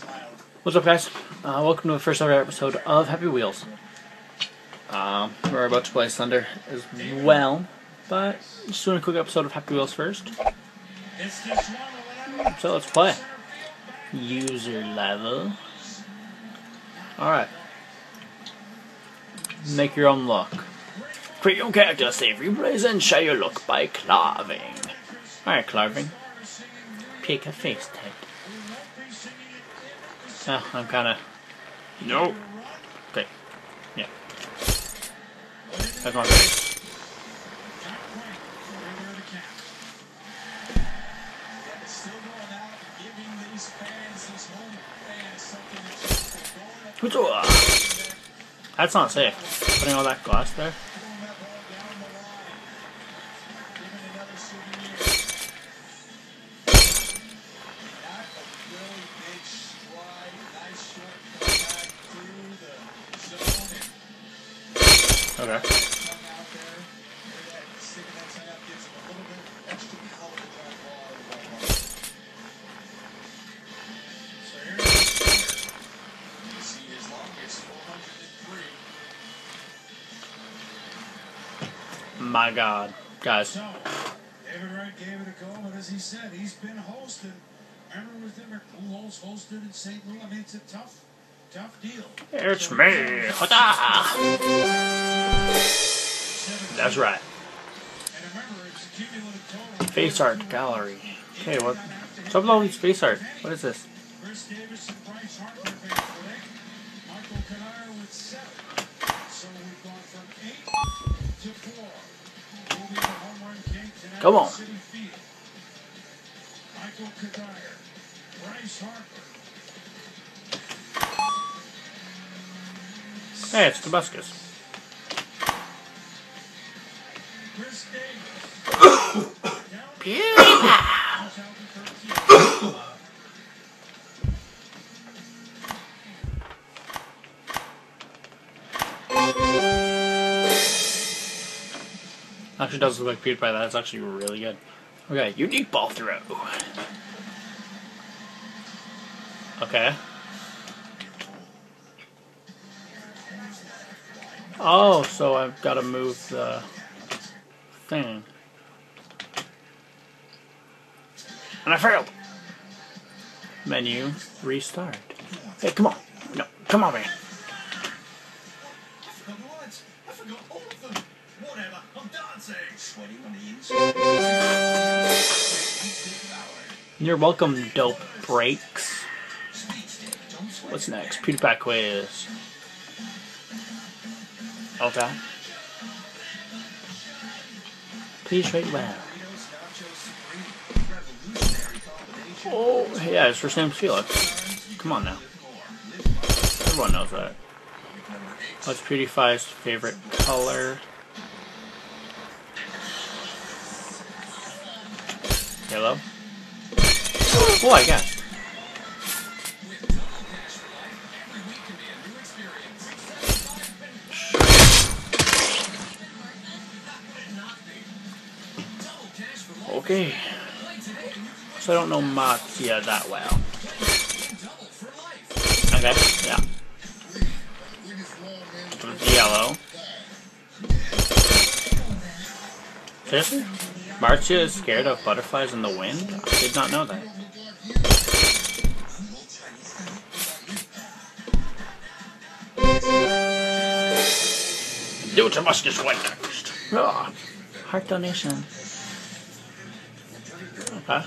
What's up, guys? Uh, welcome to the first ever episode of Happy Wheels. Um, we're about to play Thunder as well, but just doing a quick episode of Happy Wheels first. So let's play. User level. Alright. Make your own look. Create your character, save your replays, and share your look by carving. Alright, carving. Pick a face type. Oh, I'm kinda. Nope. Okay. Yeah. That's my face. That's not safe. Putting all that glass there. Okay. My God, guys. So, David Wright gave it a go, as he said, he's been hosting. Remember with him, hosts hosted in St. Louis? I mean, it's a tough, tough deal. It's So, me. That's right. Face art gallery. Okay, what? With all these face art? What is this? Come on. Michael Bryce Harper, Hey, it's Tobuscus. Actually, does look like PewDiePie. That's actually really good. Okay, unique ball throw. Okay. Oh, so I've got to move the thing. And I failed. Menu, restart. Hey, come on. No, come on, man. I forgot the words. I forgot all of them. Whatever. I'm dancing. Sweaty on the inside. You're welcome, dope breaks. Speed stick. Don't sweat. What's next? PewDiePie quiz. Okay. Please rate well. Oh, yeah, his first name's Felix. Come on now. Everyone knows that. What's PewDiePie's favorite color? Yellow? Oh, I guess. Okay. So I don't know Mattia that well. Okay, yeah. It's yellow. Seriously? Marzia is scared of butterflies in the wind? I did not know that. Do it to Muscus White next. Ah, heart donation. Okay.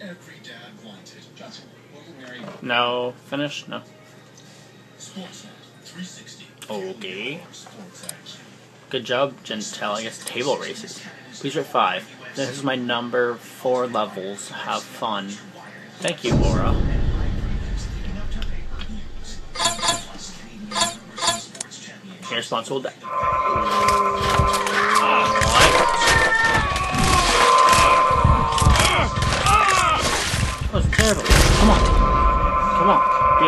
Every dad wanted. No, finish? No. 360. Okay. Good job, Gentile. I guess table races. Please rate 5. This is my number 4 levels. Have fun. Thank you, Laura. Irresponsible dad.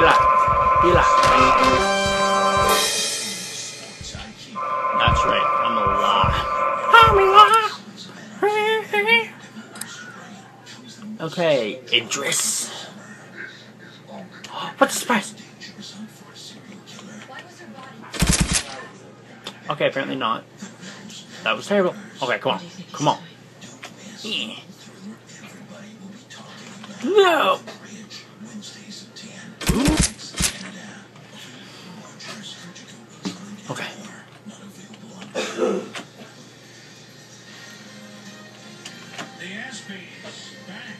On. Relax. Relax. Sports IQ. That's right. I'm a lie. Okay, Idris. What's the surprise? Okay, apparently not. That was terrible. Okay, come on. Come on. Yeah. No! Okay. The ESPYs back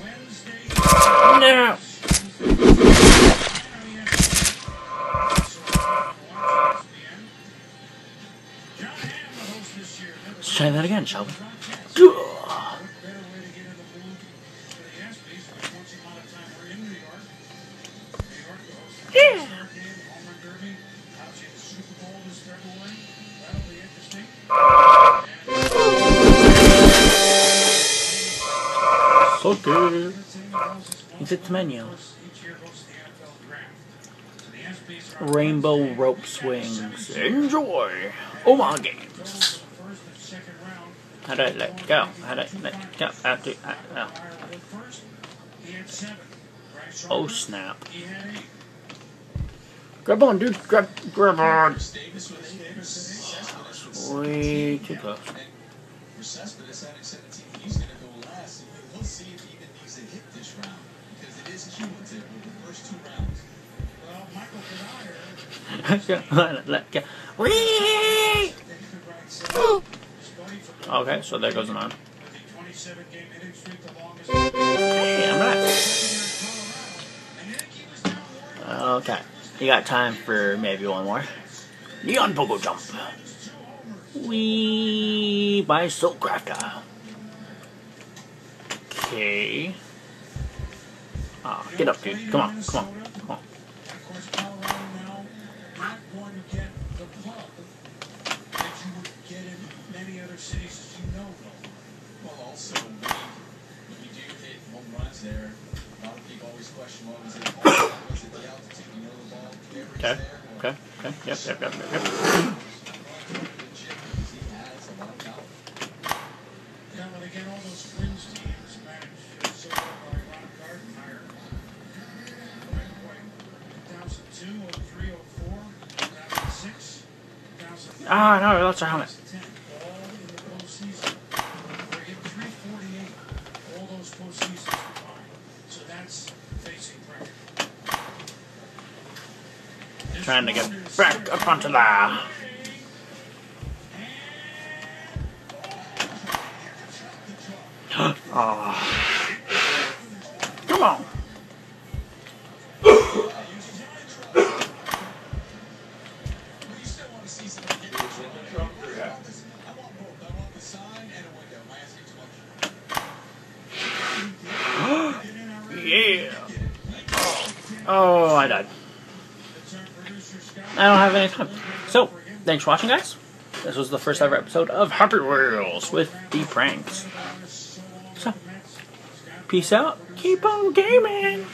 Wednesday. No! Jon Hamm, the host this year. Never Let's try that again, shall we? The ESPYs are Rainbow rope swings. Enjoy. Omaha games. the first and second round. How do I let go? How do I let go? Do oh. Ireland went first. He had seven. Bryce oh snap. He had eight. Grab on, dude. Grab, grab on. Chris Davis with eight. Chris Cespedes with Way too close. See if he even needs a hit this round because it is cumulative with the first two rounds. Well, Michael Cuddyer, let go. Whee! his buddy from Okay, so there goes an arm. with the 27 game hitting streak, the longest Hey, I'm back. in Yankee was down Warrior. Okay, you got time for maybe one more. Neon Pogo Jump. Wee by Soulcrafter. Okay. Ah, get up, dude. Come on, come on, come on. Of course, Colorado now not going to So that's facing pressure. This Trying to get back up onto the. Oh. Yeah. Oh. oh, I died. I don't have any time. So, thanks for watching, guys. This was the first ever episode of Happy Wheels with the pranks. So, peace out. Keep on gaming.